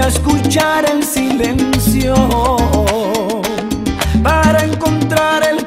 a escuchar el silencio para encontrar el